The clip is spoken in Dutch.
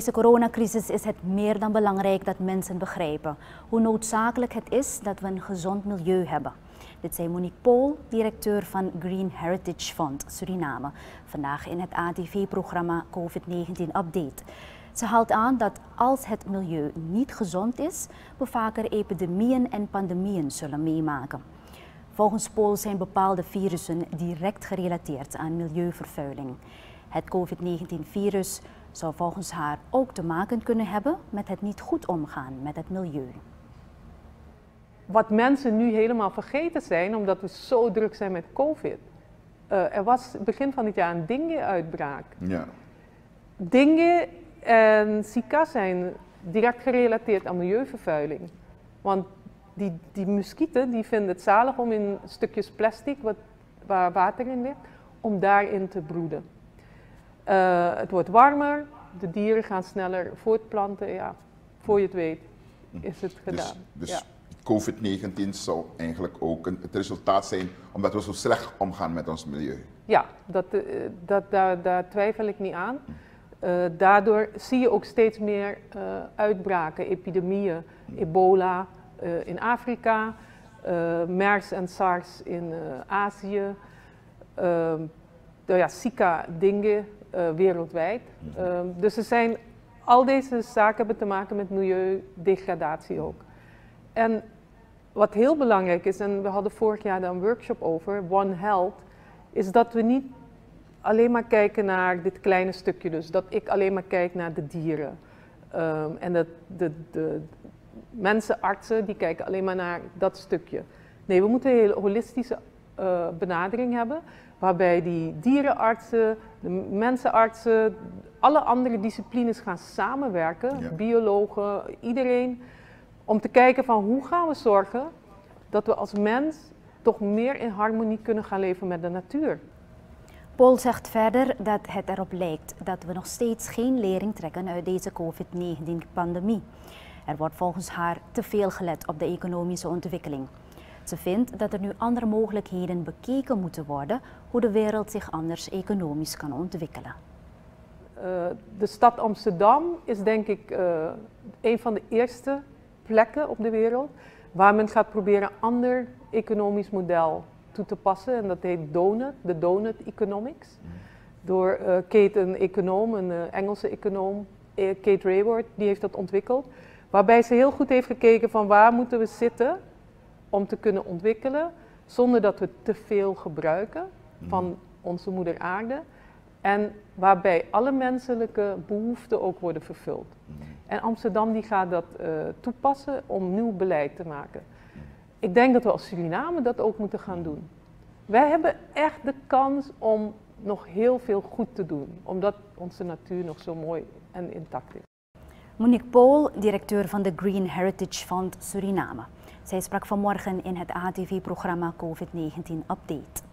deze coronacrisis is het meer dan belangrijk dat mensen begrijpen hoe noodzakelijk het is dat we een gezond milieu hebben. Dit zei Monique Pool, directeur van Green Heritage Fund Suriname, vandaag in het ATV-programma COVID-19 Update. Ze haalt aan dat als het milieu niet gezond is, we vaker epidemieën en pandemieën zullen meemaken. Volgens Pool zijn bepaalde virussen direct gerelateerd aan milieuvervuiling. Het COVID-19-virus zou volgens haar ook te maken kunnen hebben met het niet goed omgaan met het milieu. Wat mensen nu helemaal vergeten zijn, omdat we zo druk zijn met COVID. Uh, er was begin van dit jaar een Dengue-uitbraak. Ja. Dengue en Zika zijn direct gerelateerd aan milieuvervuiling. Want die, die muskieten die vinden het zalig om in stukjes plastic wat, waar water in ligt, om daarin te broeden. Uh, het wordt warmer, de dieren gaan sneller voortplanten. Ja, voor je het weet is het dus- gedaan. Dus, dus COVID-19 zou eigenlijk ook een, het resultaat zijn omdat we zo slecht omgaan met ons milieu. Ja, dat, uh, dat, daar, daar, twijfel ik niet aan. Uh, daardoor zie je ook steeds meer uitbraken, epidemieën, ebola in Afrika, MERS en SARS in Azië, ehm, ja, Zika, Dengue uh, wereldwijd. Uh, dus er zijn, al deze zaken hebben te maken met milieudegradatie ook. En wat heel belangrijk is, en we hadden vorig jaar daar een workshop over, One Health, is dat we niet alleen maar kijken naar dit kleine stukje, dus dat ik alleen maar kijk naar de dieren. Um, en dat de, de mensen, artsen, die kijken alleen maar naar dat stukje. Nee, we moeten een hele holistische uh, benadering hebben waarbij die dierenartsen, de mensenartsen, alle andere disciplines gaan samenwerken, biologen, iedereen, om te kijken van hoe gaan we zorgen dat we als mens toch meer in harmonie kunnen gaan leven met de natuur. Paul zegt verder dat het erop lijkt dat we nog steeds geen lering trekken uit deze COVID-19-pandemie. Er wordt volgens haar te veel gelet op de economische ontwikkeling. Ze vindt dat er nu andere mogelijkheden bekeken moeten worden hoe de wereld zich anders economisch kan ontwikkelen. Uh, de stad Amsterdam is denk ik uh, een van de eerste plekken op de wereld waar men gaat proberen een ander economisch model toe te passen. En dat heet Donut, de Donut Economics. Mm. Door uh, Kate, een econoom, een Engelse econoom, Kate Raworth, die heeft dat ontwikkeld. Waarbij ze heel goed heeft gekeken van waar moeten we zitten om te kunnen ontwikkelen zonder dat we te veel gebruiken van mm. onze moeder aarde. En waarbij alle menselijke behoeften ook worden vervuld. Mm. En Amsterdam die gaat dat uh, toepassen om nieuw beleid te maken. Mm. Ik denk dat we als Suriname dat ook moeten gaan doen. Wij hebben echt de kans om nog heel veel goed te doen, omdat onze natuur nog zo mooi en intact is. Monique Pool, directeur van de Green Heritage Fund Suriname. Zij sprak vanmorgen in het ATV-programma COVID-19 Update.